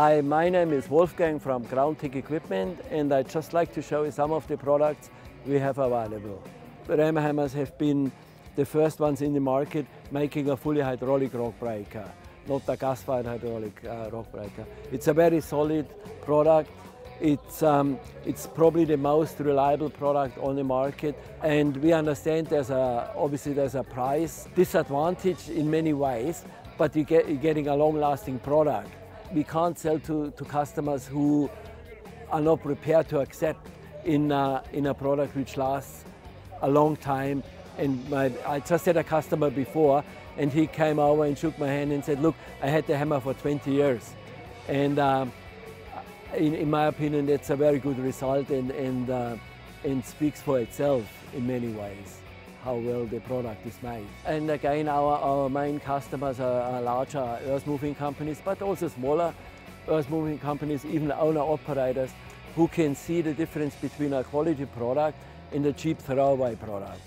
Hi, my name is Wolfgang from GroundTec Equipment and I'd just like to show you some of the products we have available. Rammer hammers have been the first ones in the market making a fully hydraulic rock breaker, not a gas-fired hydraulic uh, rock breaker. It's a very solid product. It's, um, it's probably the most reliable product on the market and we understand there's a, obviously there's a price disadvantage in many ways, but you get, you're getting a long-lasting product. We can't sell to, to customers who are not prepared to accept in a, in a product which lasts a long time. And my, I just had a customer before and he came over and shook my hand and said, look, I had the hammer for 20 years. And um, in, in, my opinion, that's a very good result and, and, uh, and speaks for itself in many ways how well the product is made. And again, our, our main customers are, are larger earth moving companies, but also smaller earth moving companies, even owner operators who can see the difference between a quality product and a cheap throwaway product.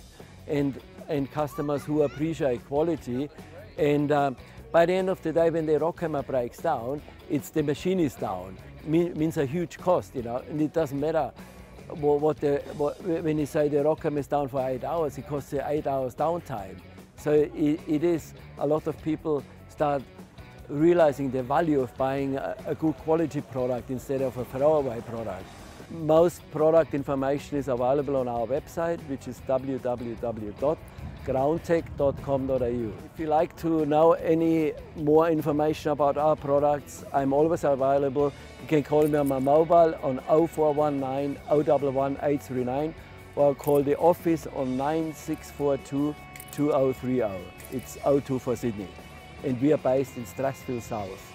And, and customers who appreciate quality and uh, by the end of the day, when the rock hammer breaks down, it's the machine is down. Mean, means a huge cost, you know, and it doesn't matter what, the, what, when you say the rock hammer is down for eight hours, it costs you eight hours downtime. So it, it is, a lot of people start realizing the value of buying a, a good quality product instead of a throwaway product. Most product information is available on our website, which is www.groundtec.com.au. If you like to know any more information about our products, I'm always available. You can call me on my mobile on 0419 011 839 or call the office on 9642 2030. It's 02 for Sydney. And we are based in Strathfield South.